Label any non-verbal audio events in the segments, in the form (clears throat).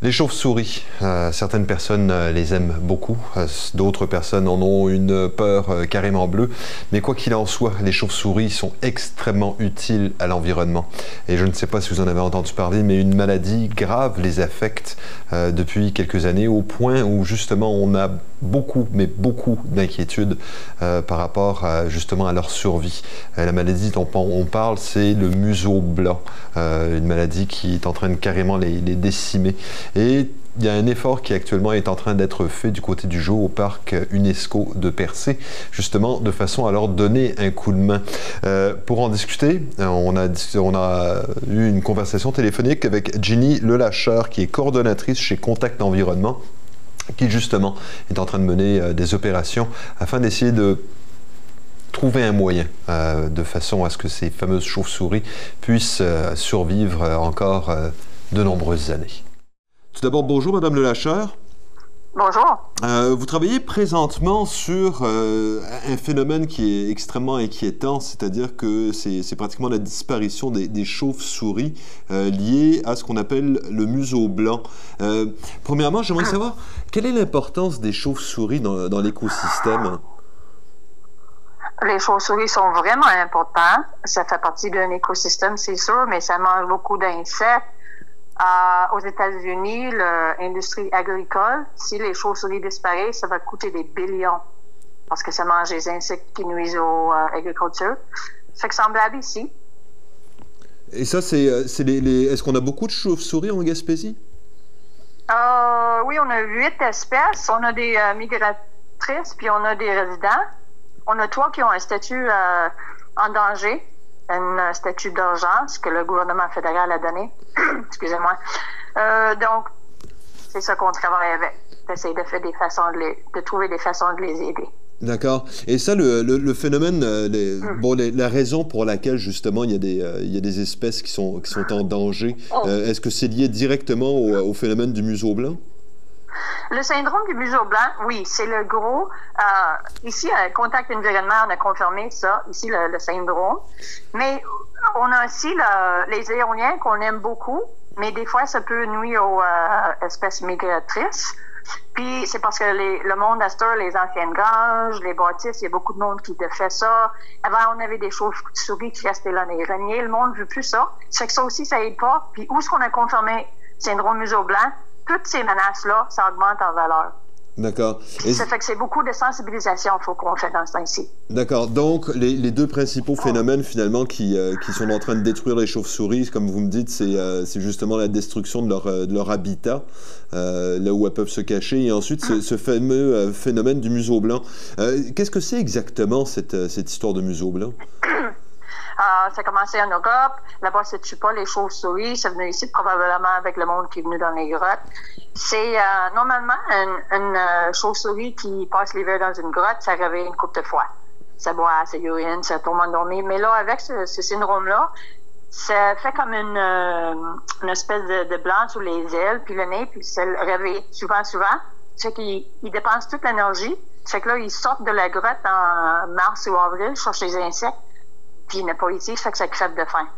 Les chauves-souris, euh, certaines personnes euh, les aiment beaucoup, euh, d'autres personnes en ont une peur carrément bleue, mais quoi qu'il en soit, les chauves-souris sont extrêmement utiles à l'environnement. Et je ne sais pas si vous en avez entendu parler, mais une maladie grave les affecte depuis quelques années au point où justement on a beaucoup, mais beaucoup d'inquiétudes par rapport justement à leur survie. la maladie dont on parle, c'est le museau blanc, une maladie qui est en train de carrément les, les décimer. Et il y a un effort qui actuellement est en train d'être fait du côté du jour au parc UNESCO de Percé, justement de façon à leur donner un coup de main. Euh, pour en discuter, on a, on a eu une conversation téléphonique avec Ginny Lelacheur, qui est coordonnatrice chez Contact Environnement, qui justement est en train de mener euh, des opérations afin d'essayer de trouver un moyen euh, de façon à ce que ces fameuses chauves-souris puissent survivre encore de nombreuses années. Tout d'abord, bonjour Madame Le Lacheur. Bonjour. Euh, vous travaillez présentement sur euh, un phénomène qui est extrêmement inquiétant, c'est-à-dire que c'est pratiquement la disparition des, chauves-souris euh, liées à ce qu'on appelle le museau blanc. premièrement, j'aimerais ah. savoir quelle est l'importance des chauves-souris dans, dans l'écosystème? Les chauves-souris sont vraiment importantes. Ça fait partie d'un écosystème, c'est sûr, mais ça mange beaucoup d'insectes aux États-Unis, l'industrie agricole, si les chauves-souris disparaissent, ça va coûter des billions parce que ça mange des insectes qui nuisent aux euh, agricultures. C'est semblable ici. Et ça, c'est, euh, les, Est-ce qu'on a beaucoup de chauves-souris en Gaspésie? Euh, oui, on a huit espèces. On a des euh, migratrices, puis on a des résidents. On a trois qui ont un statut en danger un statut d'urgence que le gouvernement fédéral a donné. (clears throat) Excusez-moi. Euh, donc, c'est ça qu'on travaille avec. D'essayer de, faire des façons de, trouver des façons de les aider. D'accord. Et ça, le, le, phénomène, euh, hmm. bon, la raison pour laquelle justement il y a des, euh, il y a des espèces qui sont, qui sont en danger, oh. est-ce que c'est lié directement au, phénomène du museau blanc? Le syndrome du museau blanc, oui, c'est le gros. Euh, ici, à Contact Environnement, on a confirmé ça, ici, le, syndrome. Mais on a aussi les éoliens qu'on aime beaucoup, mais des fois, ça peut nuire aux euh, espèces migratrices. Puis c'est parce que le monde Astor, les anciennes granges, les bâtisses, il y a beaucoup de monde qui fait ça. Avant, on avait des chauves-souris qui restaient là, les greniers. Le monde ne veut plus ça. Fait que ça aussi, ça aide pas. Puis où est-ce qu'on a confirmé syndrome museau blanc? Toutes ces menaces-là, ça augmente en valeur. D'accord. Ça fait que c'est beaucoup de sensibilisation qu'il faut qu'on fait dans ce temps-ci. D'accord. Donc, les, deux principaux phénomènes, finalement, qui, euh, qui, sont en train de détruire les chauves-souris, comme vous me dites, c'est euh, justement la destruction de leur, euh, de leur habitat, là où elles peuvent se cacher, et ensuite ce, ce fameux phénomène du museau blanc. Qu'est-ce que c'est exactement, cette, cette histoire de museau blanc? Euh, ça a commencé en Europe. Là-bas, ça ne tue pas les chauves-souris. Ça venait ici probablement avec le monde qui est venu dans les grottes. C'est euh, normalement une, euh, chauve-souris qui passe l'hiver dans une grotte, ça réveille une coupe de fois. Ça boit, ça urine, ça tourne endormi. Mais là, avec ce, syndrome-là, ça fait comme une, une espèce de, blanc sur les ailes, puis le nez, puis ça le réveille souvent, souvent. C'est qu'il il dépense toute l'énergie. C'est que là, il sort de la grotte en mars ou avril, cherche les insectes puis il n'est pas ici, fait que ça crève de faim.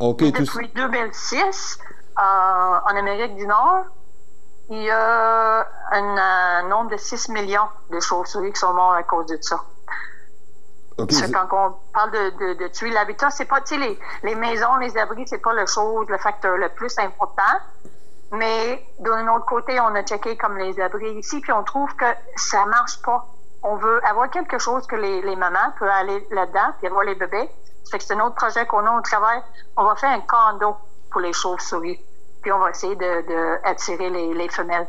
depuis 2006, euh, en Amérique du Nord, il y a un, nombre de 6 millions de chauves-souris qui sont morts à cause de ça. quand on parle de, de, tuer l'habitat, c'est pas, les, les, maisons, les abris, c'est pas le chose, le facteur le plus important. Mais d'un autre côté, on a checké comme les abris ici, puis on trouve que ça marche pas on veut avoir quelque chose que les, les mamans peuvent aller là-dedans puis avoir les bébés. Ça fait que c'est un autre projet qu'on a au travail. On va faire un condo pour les chauves-souris. Puis on va essayer de, les, les femelles.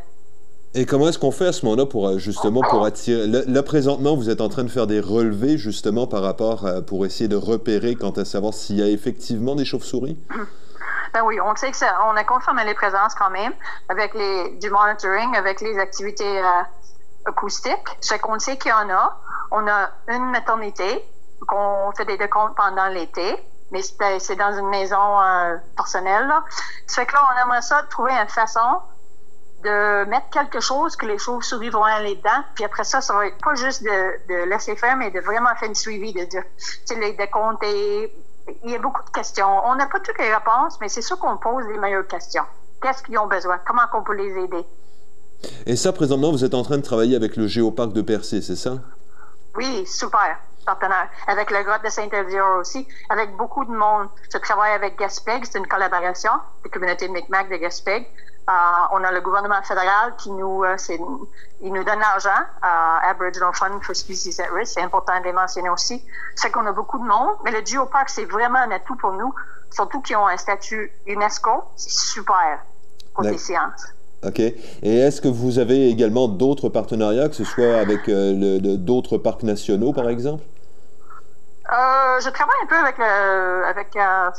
Et comment est-ce qu'on fait à ce moment-là pour euh, justement pour attirer? Là, présentement vous êtes en train de faire des relevés justement par rapport à, pour essayer de repérer quant à savoir s'il y a effectivement des chauves-souris? Ben oui, on sait que ça, on a confirmé les présences quand même avec les du monitoring, avec les activités euh, acoustique. C'est qu'on sait qu'il y en a. On a une maternité qu'on fait des décomptes pendant l'été, mais c'est dans une maison euh, personnelle. Là. Ça fait que là, on aimerait ça trouver une façon de mettre quelque chose que les chauves-souris vont aller dedans. Puis après ça, ça va être pas juste de, de laisser faire, mais de vraiment faire une suivi, de dire, tu les décompter. Il y a beaucoup de questions. On n'a pas toutes les réponses, mais c'est sûr qu'on pose les meilleures questions. qu'est-ce qu'ils ont besoin, comment on peut les aider? Et ça, présentement, vous êtes en train de travailler avec le Géoparc de Percé, c'est ça? Oui, super partenaire. Avec le grotte de Saint-Elvire aussi, avec beaucoup de monde. Je travaille avec Gaspeg, c'est une collaboration, la communauté de Micmac de Gaspeg. Euh, on a le gouvernement fédéral qui nous, euh, il nous donne l'argent à Aboriginal Fund for Species at Risk. C'est important de les mentionner aussi. C'est qu'on a beaucoup de monde, mais le Geopark, c'est vraiment un atout pour nous, surtout qu'ils ont un statut UNESCO. C'est super côté sciences. OK. Et est-ce que vous avez également d'autres partenariats, que ce soit avec euh, d'autres parcs nationaux, par exemple? Euh, je travaille un peu avec, le, avec euh,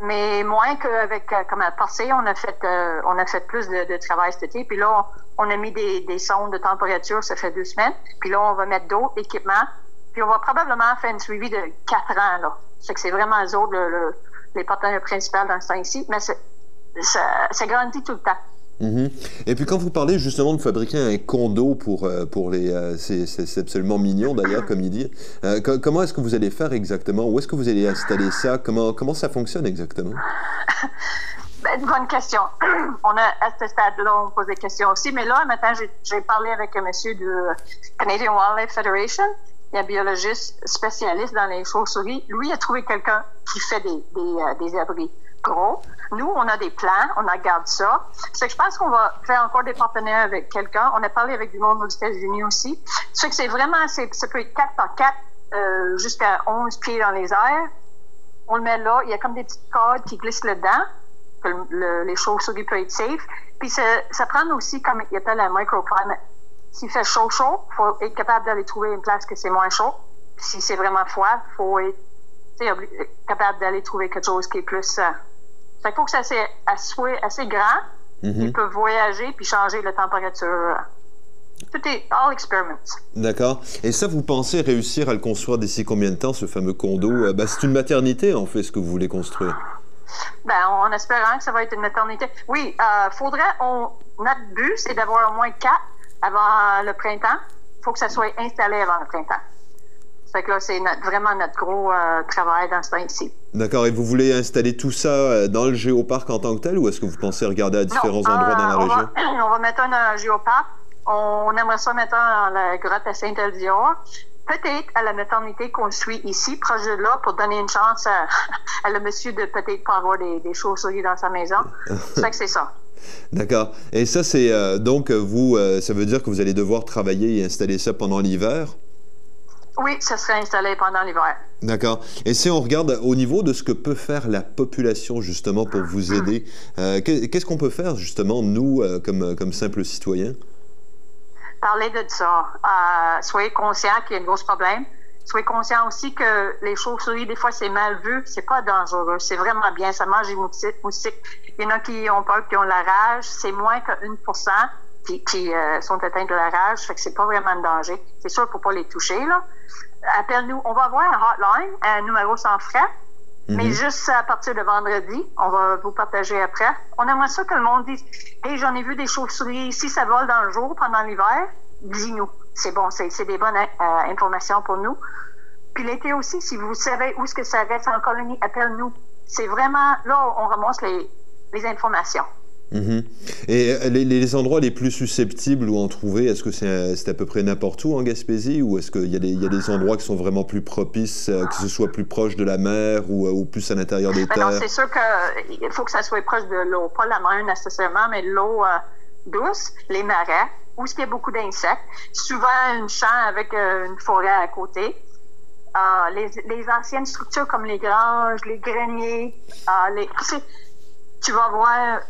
mais moins qu'avec euh, comme à passé, on a fait euh, on a fait plus de, travail cet été. Puis là, on, a mis des, des sondes de température, ça fait deux semaines. Puis là, on va mettre d'autres équipements. Puis on va probablement faire une suivi de quatre ans. Là. C'est que c'est vraiment eux autres le, les partenaires principaux dans ce temps-ci. Mais ça, ça grandit tout le temps. Mhm. Et puis quand vous parlez justement de fabriquer un condo pour, euh, pour les... Euh, c'est absolument mignon d'ailleurs, comme il dit. Euh, comment est-ce que vous allez faire exactement? Où est-ce que vous allez installer ça? Comment, comment ça fonctionne exactement? (laughs) ben, bonne question. (clears throat) on a, à ce stade-là, on pose des questions aussi. Mais là, maintenant, j'ai parlé avec un monsieur de Canadian Wildlife Federation. Un biologiste spécialiste dans les chauves-souris. Lui, a trouvé quelqu'un qui fait des, des, des abris gros. Nous, on a des plans, on regarde ça. C'est que je pense qu'on va faire encore des partenaires avec quelqu'un. On a parlé avec du monde aux États-Unis aussi. C'est que c'est vraiment, ça peut être 4 par 4 euh, jusqu'à 11 pieds dans les airs. On le met là, il y a comme des petites cordes qui glissent là-dedans, que les chauves-souris peuvent être safe. Puis ça, ça prend aussi, comme il appelle un microclimate. S'il fait chaud, chaud, il faut être capable d'aller trouver une place que c'est moins chaud. Si c'est vraiment froid, il faut être capable d'aller trouver quelque chose qui est plus... Euh, il faut que ça soit assez, grand. Mhm. Ils peuvent voyager puis changer la température. Tout est all experiments. D'accord. Et ça, vous pensez réussir à le construire d'ici combien de temps, ce fameux condo? Euh, ben, c'est une maternité, en fait, ce que vous voulez construire. Ben, en espérant que ça va être une maternité. Oui, euh, faudrait, on, notre but, c'est d'avoir au moins quatre avant le printemps. Il faut que ça soit installé avant le printemps. Fait que là, c'est vraiment notre gros euh, travail dans ce temps-ci. D'accord. Et vous voulez installer tout ça euh, dans le géoparc en tant que tel ou est-ce que vous pensez regarder à différents endroits dans la on région? Va, (clears throat) on va mettre un géoparc. On aimerait ça mettre dans la grotte à Saint-Eldior. Peut-être à la maternité qu'on suit ici, proche de là, pour donner une chance à, (laughs) le monsieur de peut-être pas avoir des, des chauves-souris dans sa maison. (laughs) fait que c'est ça. D'accord. Et ça, c'est euh, donc vous, ça veut dire que vous allez devoir travailler et installer ça pendant l'hiver? Oui, ça serait installé pendant l'hiver. D'accord. Et si on regarde au niveau de ce que peut faire la population justement pour vous aider, euh, qu'est-ce qu'on peut faire justement, nous, euh, comme, comme simples citoyens? Parler de ça. Euh, soyez conscient qu'il y a un gros problème. Soyez conscient aussi que les chauves-souris, des fois, c'est mal vu. C'est pas dangereux. C'est vraiment bien. Ça mange les moustiques. Il y en a qui ont peur, qui ont la rage. C'est moins que 1% qui, euh, sont atteints de la rage, fait que c'est pas vraiment de danger. C'est sûr qu'il faut pas les toucher, là. Appelle-nous. On va avoir un hotline, un numéro sans frais, mais mhm. juste à partir de vendredi. On va vous partager après. On aimerait ça que le monde dise, hey, j'en ai vu des chauves-souris. Si ça vole dans le jour, pendant l'hiver, dis-nous. C'est bon, c'est des bonnes euh, informations pour nous. Puis l'été aussi, si vous savez où est-ce que ça reste en colonie, appelle-nous. C'est vraiment, là, on ramasse les, les informations. Mhm. Et euh, les, endroits les plus susceptibles où en trouver, est-ce que c'est à peu près n'importe où en Gaspésie ou est-ce qu'il y, y, a des endroits qui sont vraiment plus propices, euh, que ce soit plus proche de la mer ou, euh, ou plus à l'intérieur des terres? c'est sûr qu'il faut que ça soit proche de l'eau, pas la mer nécessairement, mais l'eau douce, les marais, où il y a beaucoup d'insectes, souvent un champ avec une forêt à côté. les, les, anciennes structures comme les granges, les greniers, les, tu vas voir,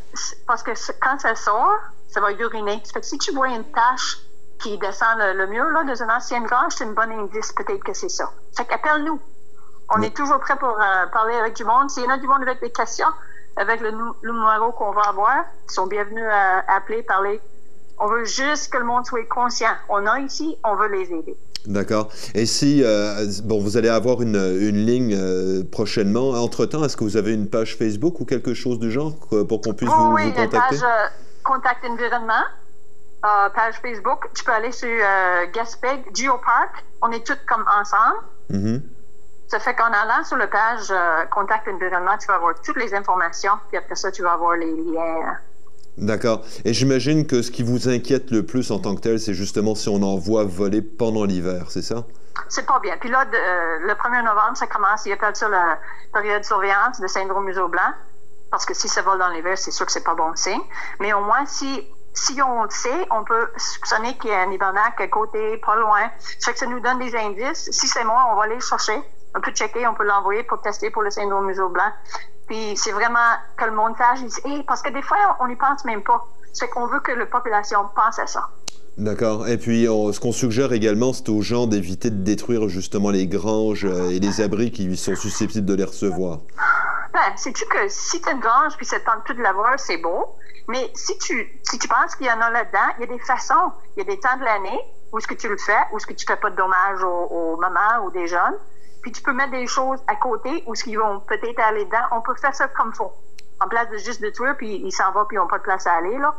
parce que quand ça sort, ça va uriner. Fait que si tu vois une tache qui descend le, mur là, dans une ancienne grange, c'est une bonne indice peut-être que c'est ça. Fait qu'appelle-nous. On est toujours prêt pour euh, parler avec du monde. S'il y en a du monde avec des questions, avec le, numéro qu'on va avoir, ils sont bienvenus à appeler, parler. On veut juste que le monde soit conscient. On a ici, on veut les aider. D'accord. Et si, euh, bon, vous allez avoir une, une ligne euh, prochainement. Entre-temps, est-ce que vous avez une page Facebook ou quelque chose du genre pour qu'on puisse vous, oui, vous contacter? Oui, page euh, Contact Environnement, page Facebook. Tu peux aller sur Gaspeg Geopark. On est tous comme ensemble. Mm-hmm. Ça fait qu'en allant sur le page euh, Contact Environnement, tu vas avoir toutes les informations, puis après ça, tu vas avoir les liens. D'accord. Et j'imagine que ce qui vous inquiète le plus en tant que tel, c'est justement si on en voit voler pendant l'hiver, c'est ça? C'est pas bien. Puis là, euh, le 1er novembre, ça commence, il appelle ça la période de surveillance de syndrome museau blanc. Parce que si ça vole dans l'hiver, c'est sûr que c'est pas bon signe. Mais au moins, si si on le sait, on peut soupçonner qu'il y a un Ibernac à côté, pas loin. Ça fait que ça nous donne des indices. Si c'est moi, on va aller le chercher. On peut checker, on peut l'envoyer pour tester pour le syndrome museau blanc. Puis c'est vraiment que le montage, il parce que des fois, on n'y pense même pas. C'est qu'on veut que la population pense à ça. D'accord. Et puis, ce qu'on suggère également, c'est aux gens d'éviter de détruire justement les granges euh, et les abris qui sont susceptibles de les recevoir. Ben, sais-tu que si tu as une grange puis ça te tente plus de l'avoir, c'est beau. Mais si tu, si tu penses qu'il y en a là-dedans, il y a des façons. Il y a des temps de l'année où est-ce que tu le fais, où est-ce que tu fais pas de dommages aux, aux mamans ou des jeunes. Puis tu peux mettre des choses à côté où ce qu'ils vont peut-être aller dedans. On peut faire ça comme faut. En place de juste détruire, puis ils s'en vont, puis ils n'ont pas de place à aller. Là.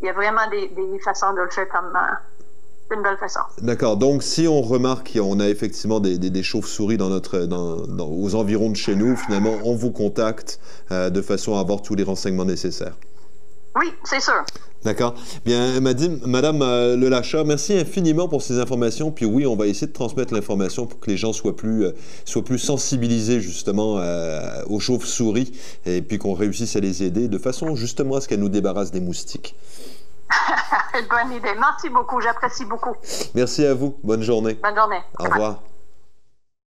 Il y a vraiment des, façons de le faire comme euh, une belle façon. D'accord. Donc, si on remarque qu'on a effectivement des, des, chauves-souris dans notre, dans, dans, aux environs de chez nous, finalement, on vous contacte euh, de façon à avoir tous les renseignements nécessaires. Oui, c'est sûr. D'accord. Bien, Madame euh, Le Lachat, merci infiniment pour ces informations. Puis oui, on va essayer de transmettre l'information pour que les gens soient plus, euh, soient plus sensibilisés justement euh, aux chauves-souris et puis qu'on réussisse à les aider de façon justement à ce qu'elles nous débarrassent des moustiques. (laughs) Bonne idée. Merci beaucoup. J'apprécie beaucoup. Merci à vous. Bonne journée. Bonne journée. Au revoir.